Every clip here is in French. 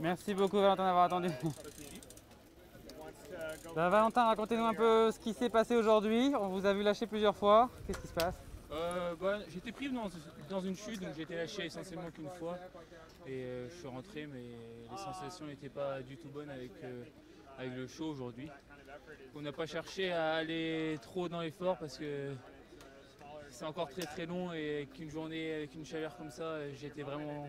Merci beaucoup Valentin d'avoir attendu. Bah, Valentin, racontez-nous un peu ce qui s'est passé aujourd'hui. On vous a vu lâcher plusieurs fois. Qu'est-ce qui se passe? Euh, bah, J'étais pris dans, dans une chute, donc j'ai été lâché essentiellement qu'une fois. Et euh, je suis rentré, mais les sensations n'étaient pas du tout bonnes avec, euh, avec le chaud aujourd'hui. On n'a pas cherché à aller trop dans l'effort parce que c'est encore très très long et qu'une journée avec une chaleur comme ça, j'étais vraiment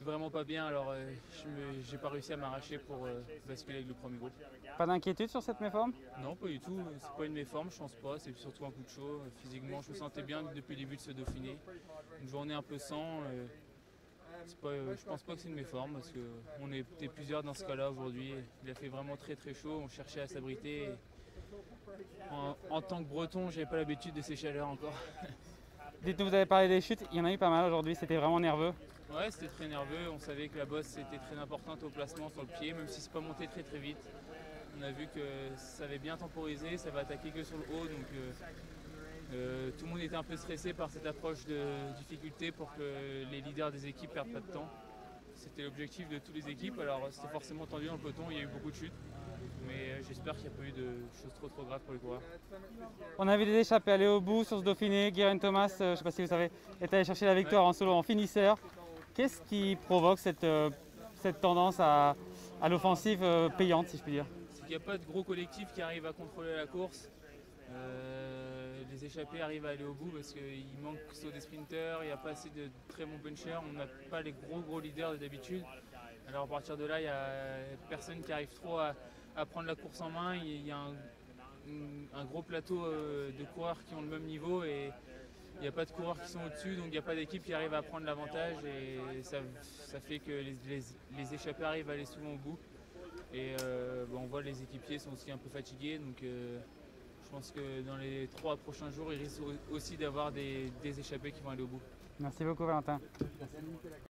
vraiment pas bien. Alors euh, je j'ai pas réussi à m'arracher pour euh, basculer avec le premier groupe. Pas d'inquiétude sur cette méforme? Non, pas du tout. C'est pas une méforme, je pense pas. C'est surtout un coup de chaud. Physiquement, je me sentais bien depuis le début de ce Dauphiné. Une journée un peu sans. euh, pas, euh, je pense pas que c'est une méforme parce qu'on était plusieurs dans ce cas-là aujourd'hui. Il a fait vraiment très très chaud. On cherchait à s'abriter. En, en tant que breton, j'avais pas l'habitude de ces chaleurs encore. Dites-nous, vous avez parlé des chutes. Il y en a eu pas mal aujourd'hui. C'était vraiment nerveux. Ouais, c'était très nerveux. On savait que la bosse était très importante au placement sur le pied, même si c'est pas monté très très vite. On a vu que ça avait bien temporisé, ça va attaquer que sur le haut, donc euh, euh, tout le monde était un peu stressé par cette approche de difficulté pour que les leaders des équipes perdent pas de temps. C'était l'objectif de toutes les équipes, alors c'était forcément tendu dans le peloton, il y a eu beaucoup de chutes, mais euh, j'espère qu'il n'y a pas eu de choses trop trop graves pour les coureurs. On a vu des échappés aller au bout sur ce Dauphiné. Guérin Thomas, euh, je ne sais pas si vous savez, est allé chercher la victoire en solo en finisseur. Qu'est-ce qui provoque cette, euh, cette tendance à, à l'offensive payante, si je puis dire? C'est qu'il n'y a pas de gros collectif qui arrive à contrôler la course. Euh, les échappés arrivent à aller au bout parce qu'il manque soit des sprinters, il n'y a pas assez de très bons punchers, on n'a pas les gros gros leaders de d'habitude. Alors à partir de là, il n'y a personne qui arrive trop à, prendre la course en main. Il y a un, gros plateau euh, de coureurs qui ont le même niveau et il n'y a pas de coureurs qui sont au-dessus, donc il n'y a pas d'équipe qui arrive à prendre l'avantage et ça, fait que les, échappés arrivent à aller souvent au bout. Et euh, on voit les équipiers sont aussi un peu fatigués, donc euh, je pense que dans les trois prochains jours, il risque au- aussi d'avoir des, échappés qui vont aller au bout. Merci beaucoup Valentin.